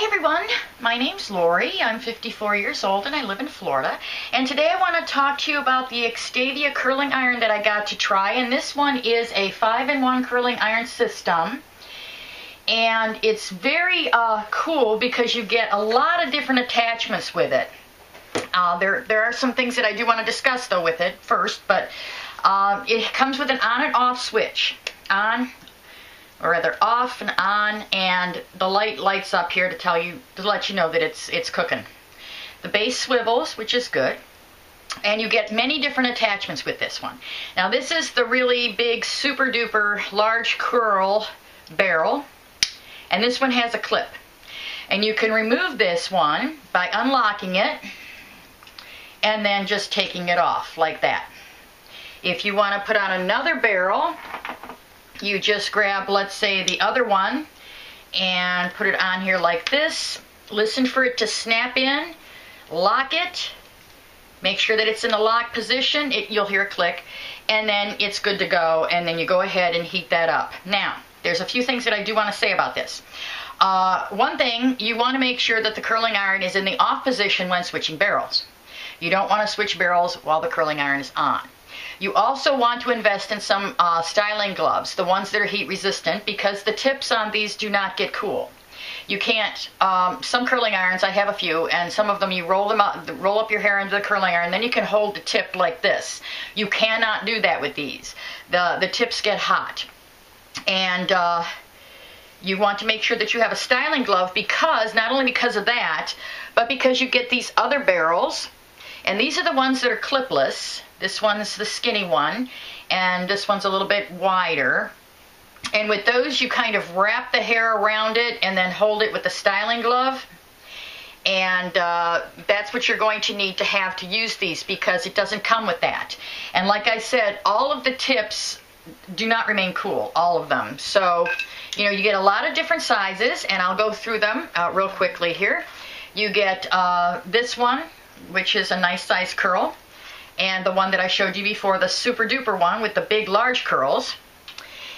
Hi everyone, my name's Lori. I'm 54 years old and I live in Florida. And today I want to talk to you about the Xtava curling iron that I got to try. And this one is a 5-in-1 curling iron system. And it's very uh, cool because you get a lot of different attachments with it. Uh, there, there are some things that I do want to discuss though with it first, but uh, it comes with an on and off switch. On, or rather off and on and the light lights up here to tell you to let you know that it's it's cooking. The base swivels which is good and you get many different attachments with this one. Now this is the really big super duper large curl barrel and this one has a clip. And you can remove this one by unlocking it and then just taking it off like that. If you want to put on another barrel you just grab, let's say, the other one and put it on here like this. Listen for it to snap in, lock it, make sure that it's in a lock position. It, you'll hear a click, and then it's good to go, and then you go ahead and heat that up. Now, there's a few things that I do want to say about this. Uh, one thing, you want to make sure that the curling iron is in the off position when switching barrels. You don't want to switch barrels while the curling iron is on. You also want to invest in some uh, styling gloves, the ones that are heat resistant, because the tips on these do not get cool. You can't, um, some curling irons, I have a few, and some of them you roll them up, roll up your hair into the curling iron, then you can hold the tip like this. You cannot do that with these. The, the tips get hot. And uh, you want to make sure that you have a styling glove because, not only because of that, but because you get these other barrels, and these are the ones that are clipless, this one's the skinny one, and this one's a little bit wider. And with those, you kind of wrap the hair around it and then hold it with the styling glove. And uh, that's what you're going to need to have to use these because it doesn't come with that. And like I said, all of the tips do not remain cool, all of them. So, you know, you get a lot of different sizes, and I'll go through them uh, real quickly here. You get uh, this one, which is a nice size curl and the one that I showed you before, the super duper one with the big large curls.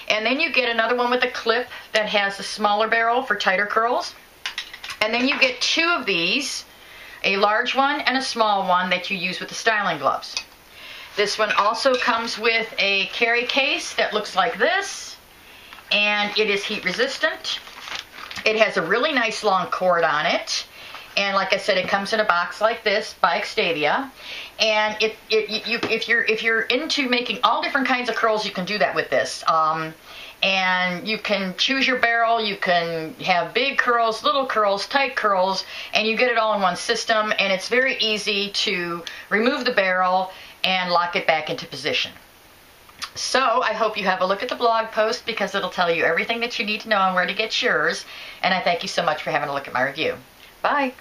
And then you get another one with a clip that has a smaller barrel for tighter curls. And then you get two of these, a large one and a small one that you use with the styling gloves. This one also comes with a carry case that looks like this, and it is heat resistant. It has a really nice long cord on it. And like I said, it comes in a box like this by Xtava. And you, if you're if you're into making all different kinds of curls, you can do that with this. Um, and you can choose your barrel. You can have big curls, little curls, tight curls, and you get it all in one system. And it's very easy to remove the barrel and lock it back into position. So I hope you have a look at the blog post because it'll tell you everything that you need to know on where to get yours. And I thank you so much for having a look at my review. Bye.